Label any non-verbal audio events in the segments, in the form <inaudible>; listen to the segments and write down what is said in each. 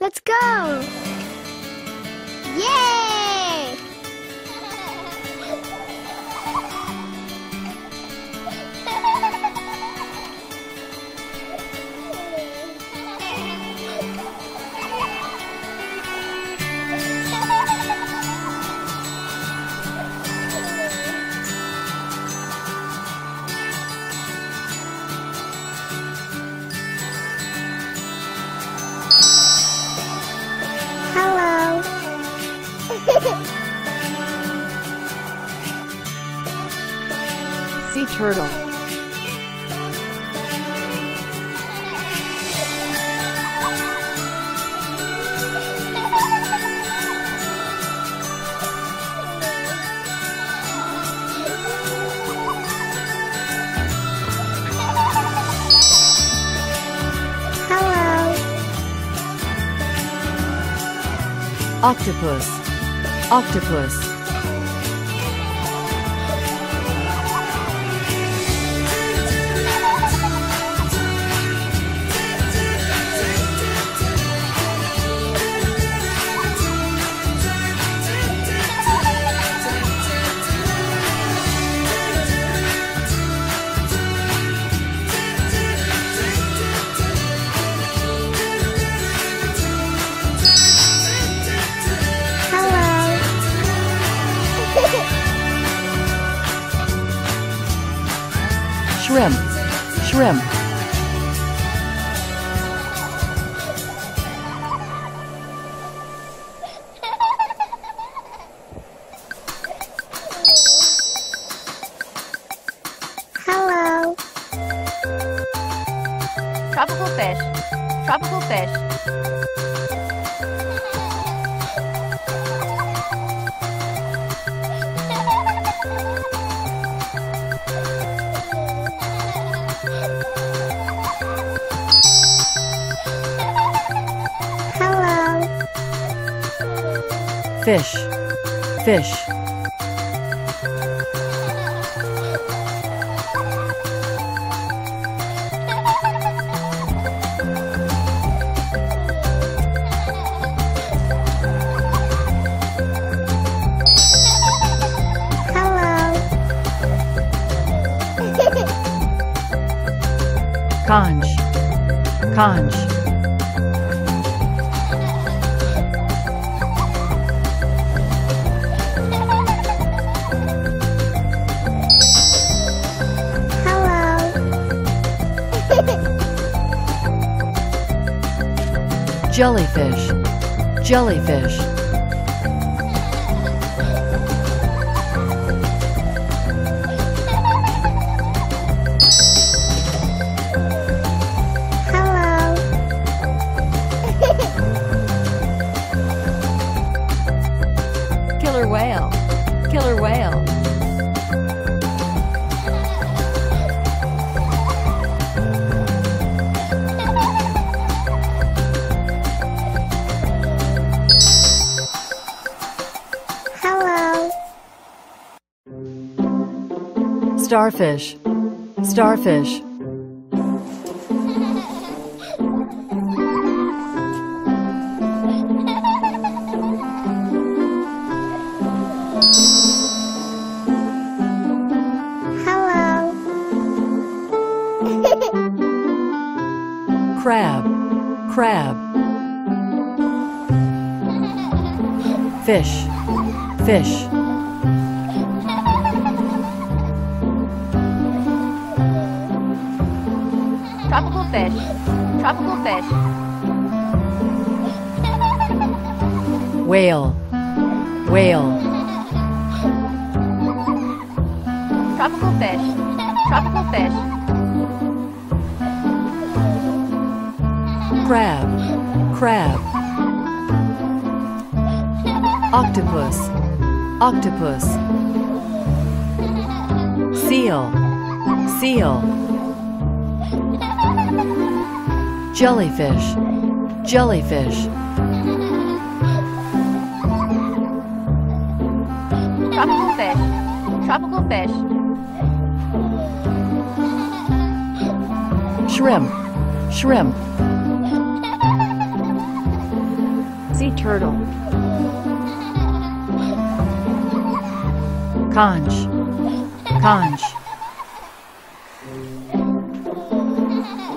Let's go! Yay! Turtle. Hello. Octopus. Octopus. Shrimp. Shrimp. Hello. Tropical fish. Tropical fish. Fish. Fish. Hello. <laughs> Conch. Conch. Jellyfish. Jellyfish. Hello. <laughs> Killer whale. Killer whale. Starfish. Starfish. Hello. <laughs> Crab. Crab. Fish. Fish. Fish. Tropical fish. Whale. Whale. Tropical fish. Tropical fish. Crab. Crab. Octopus. Octopus. Seal. Seal. Jellyfish. Jellyfish. Tropical fish. Tropical fish. Shrimp. Shrimp. Sea turtle. Conch. Conch.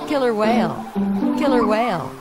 Killer whale. Killer whale.